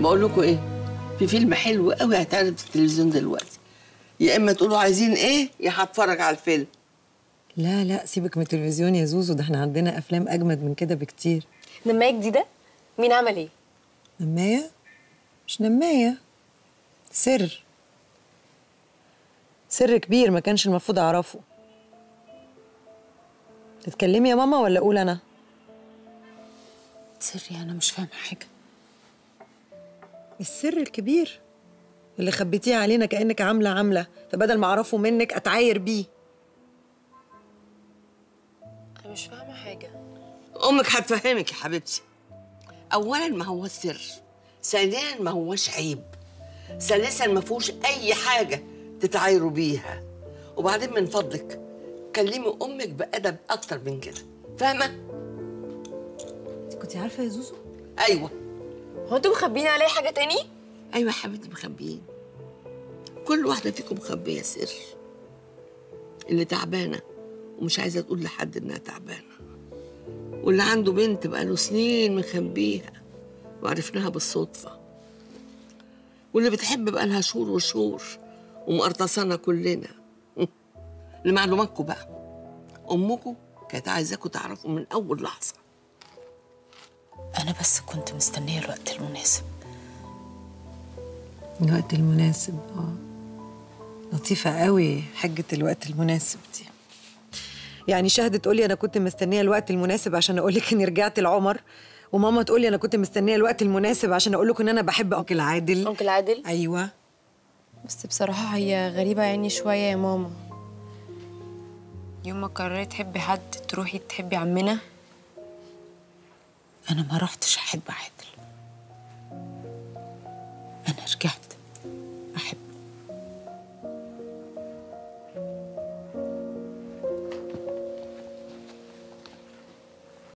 بقول لكم إيه؟ في فيلم حلو قوي هيتعرض في التلفزيون دلوقتي. يا إما تقولوا عايزين إيه يا هتفرج على الفيلم. لا لا سيبك من التلفزيون يا زوزو ده إحنا عندنا أفلام أجمد من كده بكتير. نماية جديدة؟ مين عمل إيه؟ نماية؟ مش نماية سر. سر كبير ما كانش المفروض أعرفه. تتكلمي يا ماما ولا أقول أنا؟ سري أنا مش فاهمة حاجة. السر الكبير اللي خبيتيه علينا كأنك عاملة عاملة فبدل ما أعرفه منك أتعاير بيه. أنا مش فاهمة حاجة. أمك هتفهمك يا حبيبتي. اولا ما هو سر ثانيا ما هوش عيب ثالثا ما فيهوش أي حاجة تتعايروا بيها. وبعدين من فضلك كلمي أمك بأدب أكتر من كده. فاهمة؟ كنت عارفة يا زوزو؟ أيوه. هو أنتوا مخبيين عليا حاجة تاني؟ أيوه يا حبيبتي مخبيين. كل واحدة فيكم مخبية سر. اللي تعبانة ومش عايزة تقول لحد إنها تعبانة. واللي عنده بنت بقاله سنين مخبيها وعرفناها بالصدفة. واللي بتحب بقالها شهور وشهور ومقرطصانا كلنا. لمعلوماتكم بقى. امكم كانت عايزاكم تعرفوا من أول لحظة. أنا بس كنت مستنية الوقت المناسب. الوقت المناسب آه. لطيفة قوي حجة الوقت المناسب دي. يعني شهد تقولي أنا كنت مستنية الوقت المناسب عشان أقول لك إني رجعت لعمر وماما تقولي أنا كنت مستنية الوقت المناسب عشان أقول لكم إن أنا بحب أنكل عادل انكل عادل أيوه. بس بصراحة هي غريبة يعني شوية يا ماما. يوم ما قررتي تحبي حد تروحي تحبي عمنا؟ أنا ما رحتش أحب عادل. أنا رجعت